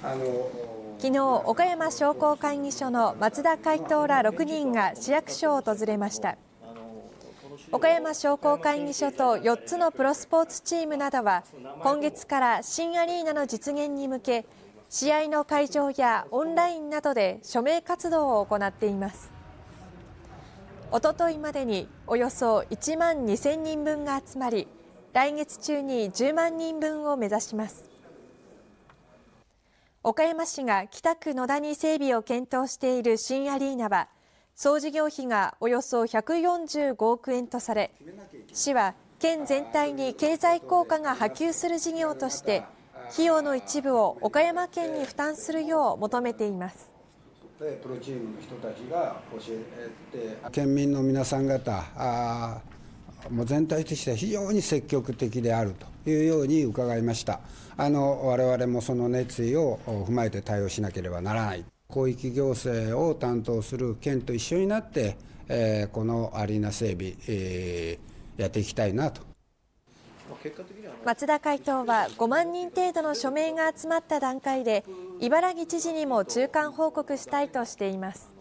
昨日岡山商工会議所の松田会頭ら6人が市役所を訪れました。岡山商工会議所と4つのプロスポーツチームなどは今月から新アリーナの実現に向け試合の会場やオンラインなどで署名活動を行っています。おとといまでにおよそ1万2000人分が集まり来月中に10万人分を目指します。岡山市が北区野田に整備を検討している新アリーナは総事業費がおよそ145億円とされ市は県全体に経済効果が波及する事業として費用の一部を岡山県に負担するよう求めています。プロチームの人たちが教えて県民の皆さん方もう全体として非常に積極的であるというように伺いました。あの我々もその熱意を踏まえて対応しなければならない。広域行政を担当する県と一緒になって、えー、このアリーナ整備、えー、やっていきたいなと。松田会頭は5万人程度の署名が集まった段階で茨城知事にも中間報告したいとしています